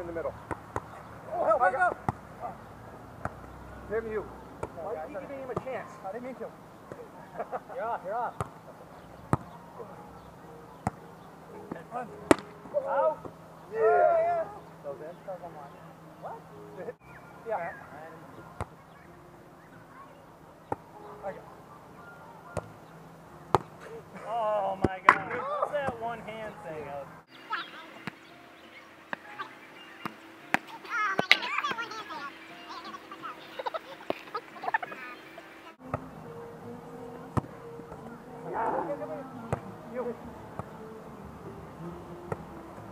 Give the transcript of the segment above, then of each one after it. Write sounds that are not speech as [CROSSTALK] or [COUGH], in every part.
in the middle. Oh, help, I help, Him, you. Why are you giving him a chance? I didn't mean to. [LAUGHS] you're off, you're off. Out. Yeah, oh, yeah. Goes in. Goes on line. What? Yeah. Oh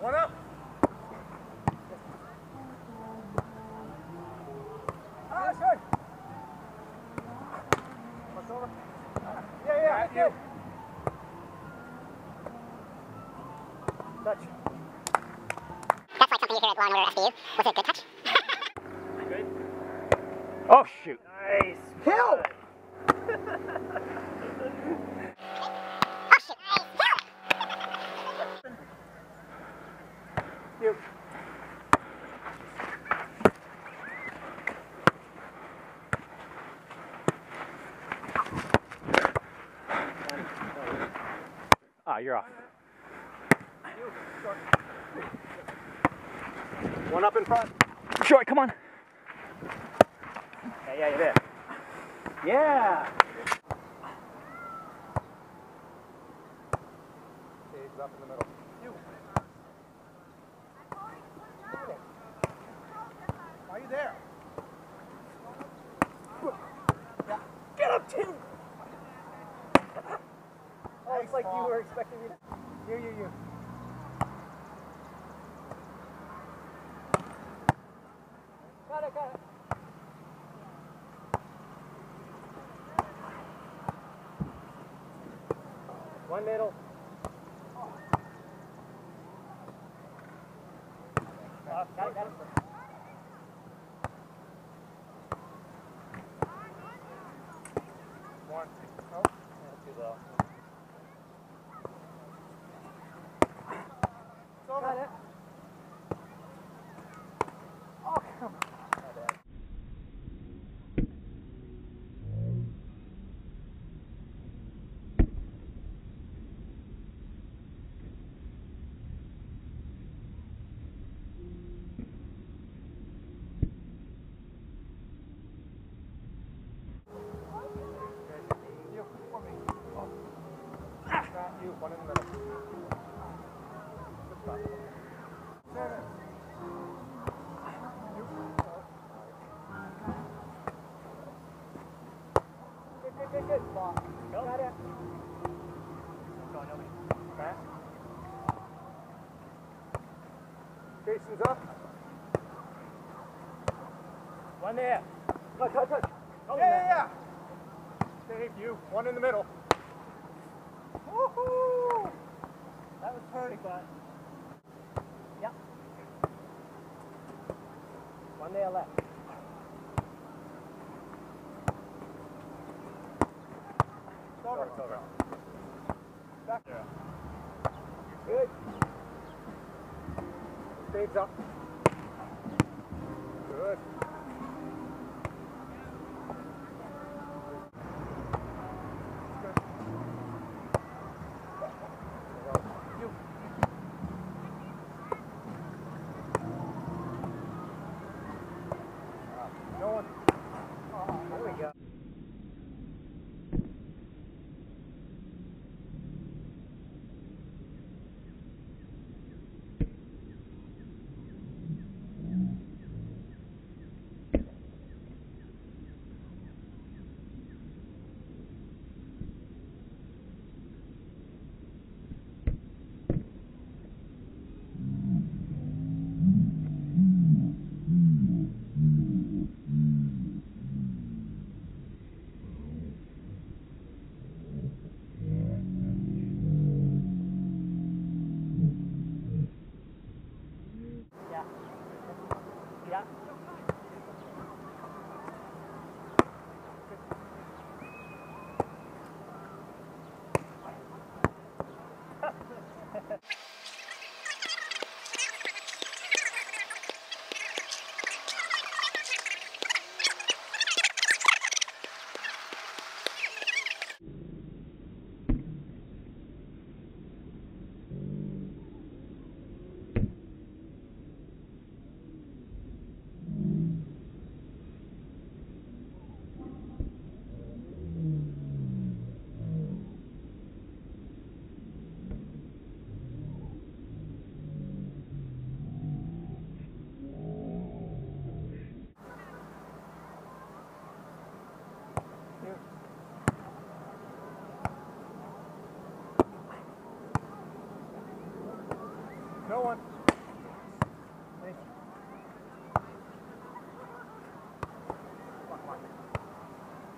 One up. Ah, good. What's over? Yeah, yeah, that's good. Touch. That's like something you hear at Lawnmower SBU. Was it a good touch? Good? Oh, shoot. Nice. Kill! One up in front. Short, come on. Yeah, yeah, you're there. Yeah. Caves up in the middle. You. Why are you there? Get up, Tim! Oh, it's like you were expecting me to. You, you, you. Got it, got it. One middle. Got it, got it. One. Too low. Got it. Oh, come on. You. One me. Oh. Not you. One in the middle. Good spot. Seven. You. Jason's up. One there. Touch, touch, touch. Yeah, yeah, yeah. Dave, you. One in the middle. Woohoo! That was pretty fun. Yep. One there left. It's over. It's Good. Dave's up. Good.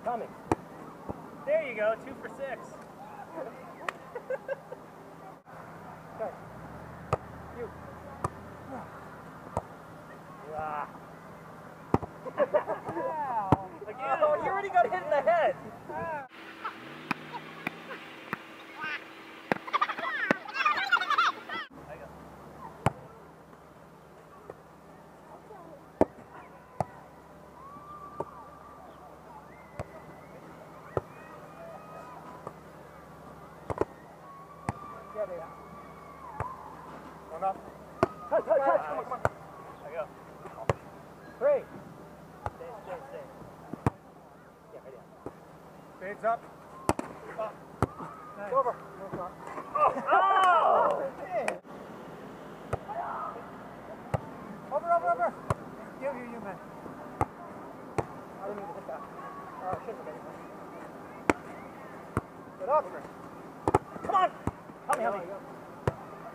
Coming. There you go, two for six. Okay. You. Ah. Wow. [LAUGHS] Again, oh, you already got hit in the head. Up. Touch, touch, touch. Come on, come on. I go. Three. Stay, stay, stay. Yeah, right there. Spades up. It's over. No, not. Oh! You, you, you, didn't mean. Oh, I shouldn't up. Come on! Help me, help me.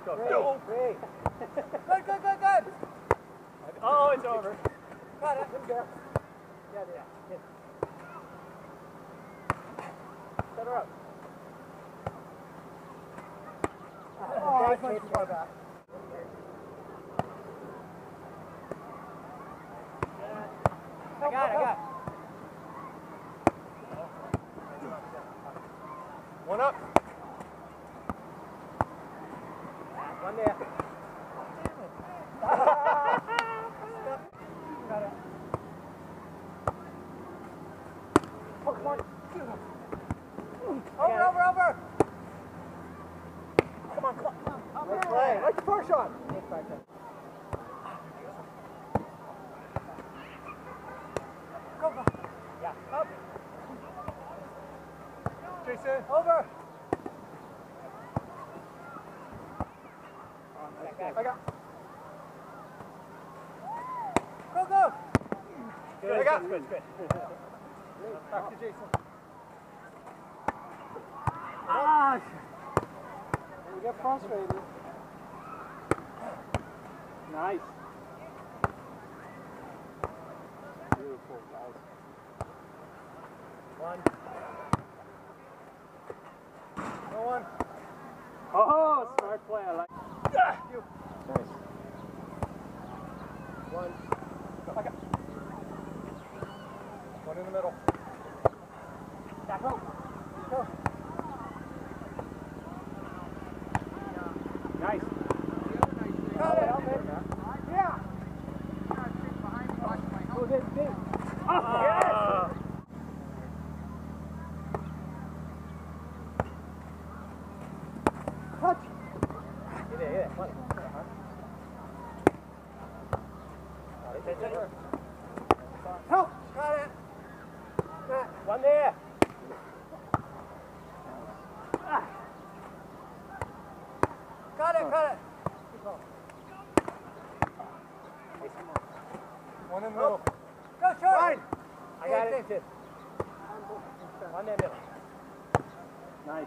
Go, Go. [LAUGHS] Good, good, good, good. Oh, it's over. Got it. Yeah, there. Hit. Set her up. Oh, I went too far back. I got it, I got it. One up. One there. Got it. Oh, come on. Over, over, over. Come on, come on. Nice play. Nice first shot. Go, go. Yeah, up. Jason. Over. I got. Go, go. Good, I got- good, good, good. Back to Jason. Ah. You get frustrated. Nice. Beautiful, guys. One. No one. Oh, smart play. I like You. Nice. One. One in the middle. Back up. Go. Nice. Got it. Yeah. Go this, this. Ah. Touch. Get it, get it. One. Help. Got it. Got One there. Got it, got it. One in the middle. Go. Fine. I got it. One there, middle. Nice.